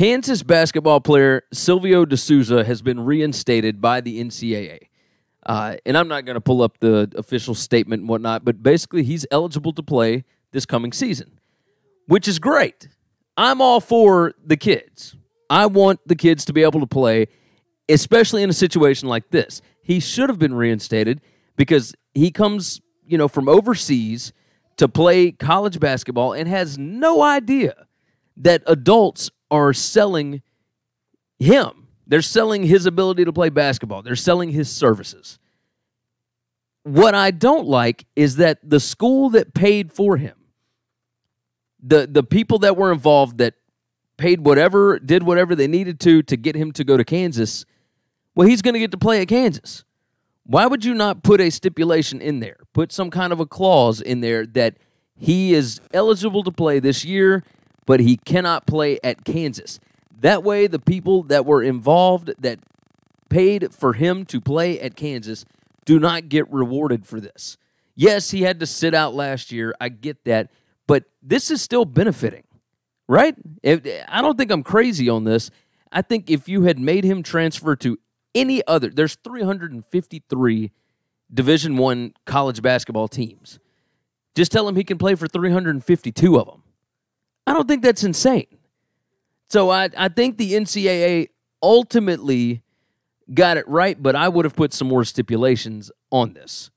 Kansas basketball player Silvio De Sousa has been reinstated by the NCAA. Uh, and I'm not going to pull up the official statement and whatnot, but basically he's eligible to play this coming season, which is great. I'm all for the kids. I want the kids to be able to play, especially in a situation like this. He should have been reinstated because he comes, you know, from overseas to play college basketball and has no idea that adults are selling him. They're selling his ability to play basketball. They're selling his services. What I don't like is that the school that paid for him, the the people that were involved that paid whatever, did whatever they needed to to get him to go to Kansas, well, he's going to get to play at Kansas. Why would you not put a stipulation in there? Put some kind of a clause in there that he is eligible to play this year but he cannot play at Kansas. That way, the people that were involved that paid for him to play at Kansas do not get rewarded for this. Yes, he had to sit out last year. I get that. But this is still benefiting, right? If, I don't think I'm crazy on this. I think if you had made him transfer to any other, there's 353 Division One college basketball teams. Just tell him he can play for 352 of them. I don't think that's insane. So I, I think the NCAA ultimately got it right, but I would have put some more stipulations on this.